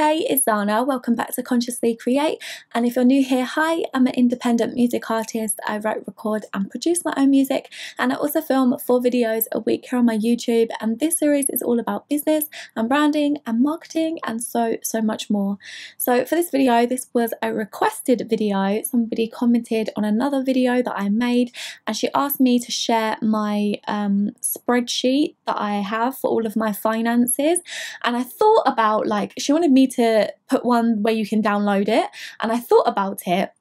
Hey, it's Xana. Welcome back to Consciously Create. And if you're new here, hi, I'm an independent music artist. I write, record, and produce my own music. And I also film four videos a week here on my YouTube. And this series is all about business and branding and marketing and so, so much more. So, for this video, this was a requested video. Somebody commented on another video that I made, and she asked me to share my um, spreadsheet that I have for all of my finances. And I thought about like, she wanted me to put one where you can download it. And I thought about it,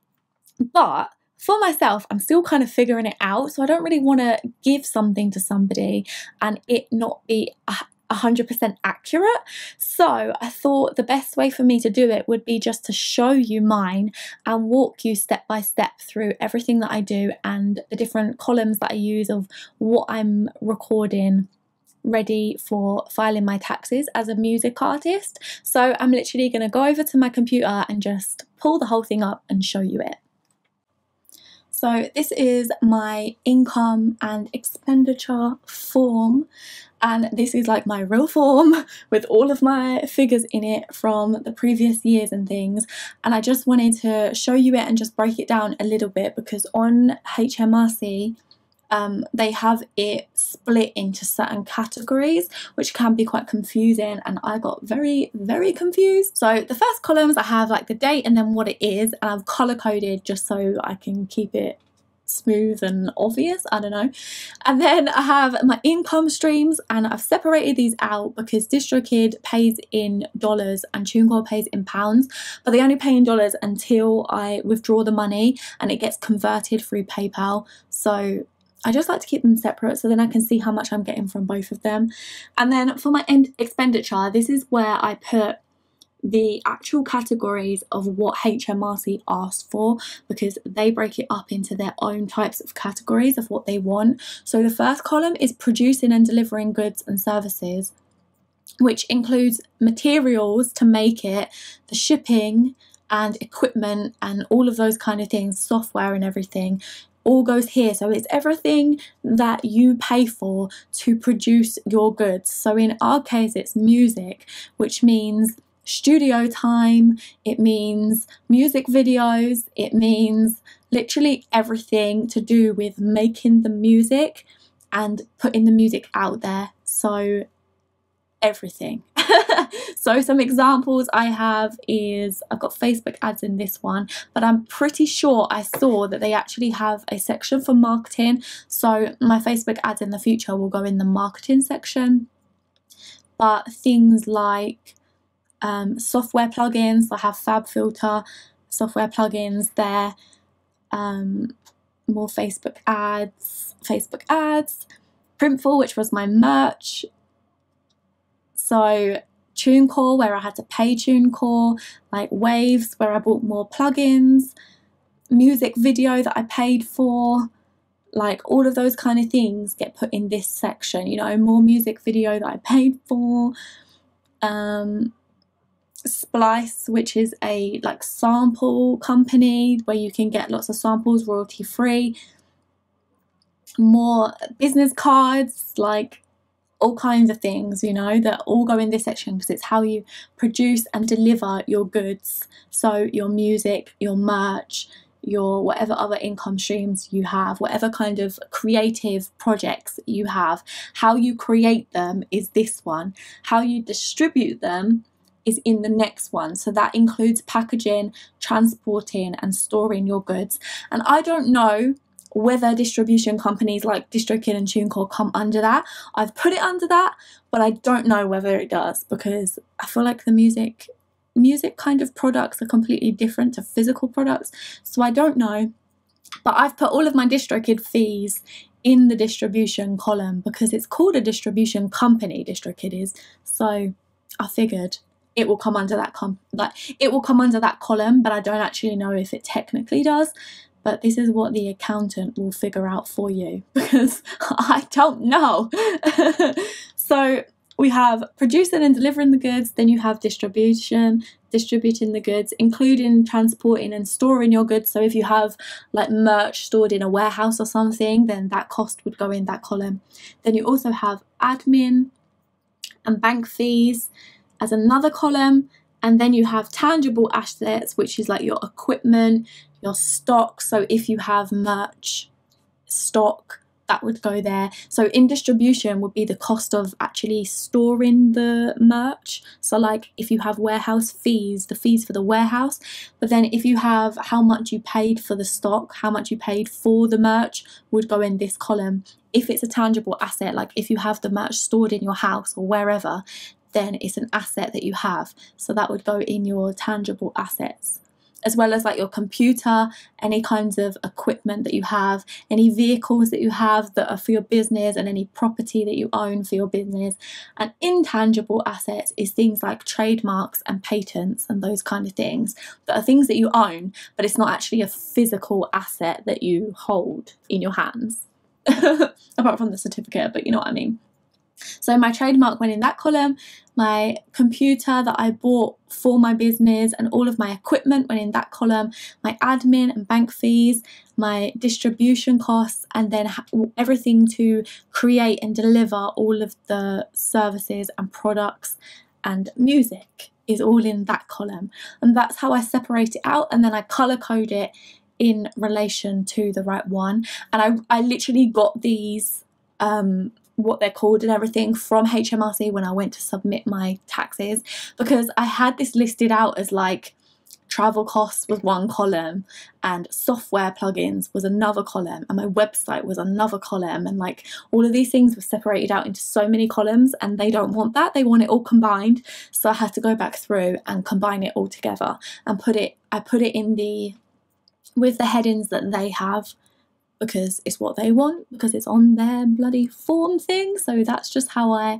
but for myself, I'm still kind of figuring it out. So I don't really want to give something to somebody and it not be a 100% accurate. So I thought the best way for me to do it would be just to show you mine and walk you step by step through everything that I do and the different columns that I use of what I'm recording ready for filing my taxes as a music artist. So I'm literally going to go over to my computer and just pull the whole thing up and show you it. So this is my income and expenditure form and this is like my real form with all of my figures in it from the previous years and things and I just wanted to show you it and just break it down a little bit because on HMRC um, they have it split into certain categories, which can be quite confusing. And I got very, very confused. So the first columns I have like the date and then what it is, and I've color coded just so I can keep it smooth and obvious I don't know and then I have my income streams and I've separated these out because DistroKid pays in dollars and TuneCore pays in pounds but they only pay in dollars until I withdraw the money and it gets converted through PayPal so I just like to keep them separate so then I can see how much I'm getting from both of them. And then for my end expenditure, this is where I put the actual categories of what HMRC asked for because they break it up into their own types of categories of what they want. So the first column is producing and delivering goods and services, which includes materials to make it, the shipping, and equipment and all of those kind of things, software and everything all goes here. So it's everything that you pay for to produce your goods. So in our case, it's music, which means studio time, it means music videos, it means literally everything to do with making the music and putting the music out there. So everything. so some examples I have is I've got Facebook ads in this one, but I'm pretty sure I saw that they actually have a section for marketing. So my Facebook ads in the future will go in the marketing section. But things like um, software plugins, I have FabFilter software plugins there. Um, more Facebook ads, Facebook ads, Printful, which was my merch so TuneCore, where I had to pay TuneCore, like Waves, where I bought more plugins, music video that I paid for, like all of those kind of things get put in this section. You know, more music video that I paid for. Um, Splice, which is a like sample company where you can get lots of samples royalty free. More business cards like all kinds of things, you know, that all go in this section because it's how you produce and deliver your goods. So, your music, your merch, your whatever other income streams you have, whatever kind of creative projects you have, how you create them is this one. How you distribute them is in the next one. So that includes packaging, transporting, and storing your goods. And I don't know whether distribution companies like DistroKid and TuneCore come under that. I've put it under that, but I don't know whether it does because I feel like the music music kind of products are completely different to physical products. So I don't know. But I've put all of my DistroKid fees in the distribution column because it's called a distribution company, DistroKid is. So I figured it will come under that com like it will come under that column, but I don't actually know if it technically does but this is what the accountant will figure out for you because I don't know. so we have producing and delivering the goods, then you have distribution, distributing the goods, including transporting and storing your goods. So if you have like merch stored in a warehouse or something, then that cost would go in that column. Then you also have admin and bank fees as another column And then you have tangible assets, which is like your equipment, your stock. So if you have merch, stock, that would go there. So in distribution would be the cost of actually storing the merch. So like if you have warehouse fees, the fees for the warehouse, but then if you have how much you paid for the stock, how much you paid for the merch would go in this column. If it's a tangible asset, like if you have the merch stored in your house or wherever, then it's an asset that you have. So that would go in your tangible assets as well as like your computer, any kinds of equipment that you have, any vehicles that you have that are for your business, and any property that you own for your business. And intangible assets is things like trademarks and patents and those kind of things that are things that you own, but it's not actually a physical asset that you hold in your hands. Apart from the certificate, but you know what I mean. So my trademark went in that column, my computer that I bought for my business and all of my equipment went in that column, my admin and bank fees, my distribution costs, and then everything to create and deliver all of the services and products and music is all in that column. And that's how I separate it out and then I color code it in relation to the right one. And I, I literally got these um, what they're called and everything from HMRC when I went to submit my taxes because I had this listed out as like travel costs was one column and software plugins was another column and my website was another column and like all of these things were separated out into so many columns and they don't want that they want it all combined. So I had to go back through and combine it all together and put it I put it in the with the headings that they have because it's what they want, because it's on their bloody form thing. So that's just how I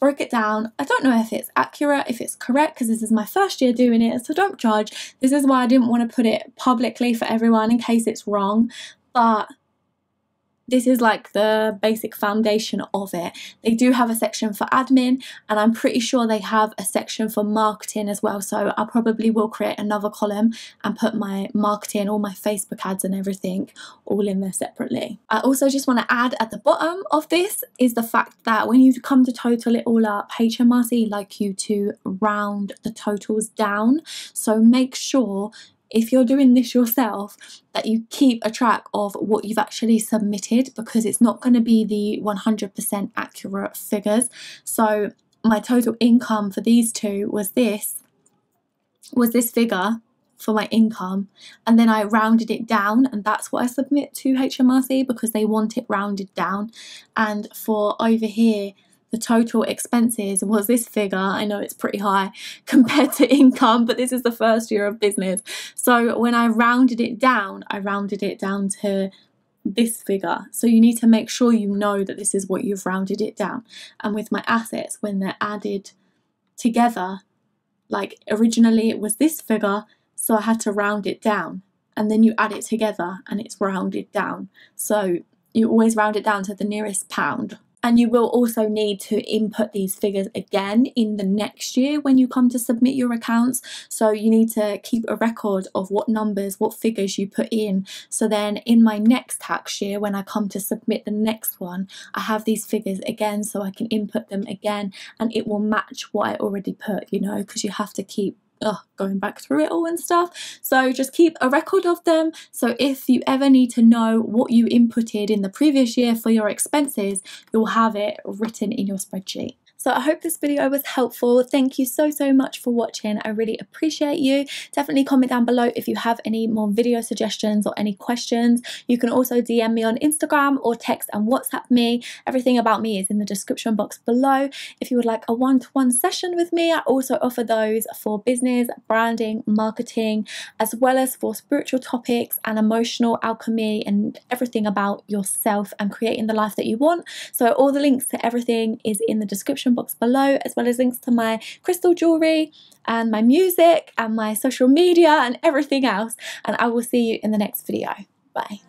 broke it down. I don't know if it's accurate, if it's correct, because this is my first year doing it, so don't judge. This is why I didn't want to put it publicly for everyone in case it's wrong. But this is like the basic foundation of it. They do have a section for admin and I'm pretty sure they have a section for marketing as well. So I probably will create another column and put my marketing, all my Facebook ads and everything all in there separately. I also just want to add at the bottom of this is the fact that when you come to total it all up, HMRC like you to round the totals down. So make sure if you're doing this yourself, that you keep a track of what you've actually submitted because it's not going to be the 100% accurate figures. So my total income for these two was this, was this figure for my income and then I rounded it down and that's what I submit to HMRC because they want it rounded down and for over here the total expenses was this figure. I know it's pretty high compared to income, but this is the first year of business. So when I rounded it down, I rounded it down to this figure. So you need to make sure you know that this is what you've rounded it down. And with my assets, when they're added together, like originally it was this figure, so I had to round it down. And then you add it together and it's rounded down. So you always round it down to the nearest pound and you will also need to input these figures again in the next year when you come to submit your accounts. So you need to keep a record of what numbers, what figures you put in. So then in my next tax year, when I come to submit the next one, I have these figures again so I can input them again and it will match what I already put, you know, because you have to keep ugh, going back through it all and stuff. So just keep a record of them. So if you ever need to know what you inputted in the previous year for your expenses, you'll have it written in your spreadsheet. So I hope this video was helpful. Thank you so, so much for watching. I really appreciate you. Definitely comment down below if you have any more video suggestions or any questions. You can also DM me on Instagram or text and WhatsApp me. Everything about me is in the description box below. If you would like a one-to-one -one session with me, I also offer those for business, branding, marketing, as well as for spiritual topics and emotional alchemy and everything about yourself and creating the life that you want. So all the links to everything is in the description description box below, as well as links to my crystal jewellery and my music and my social media and everything else. And I will see you in the next video. Bye.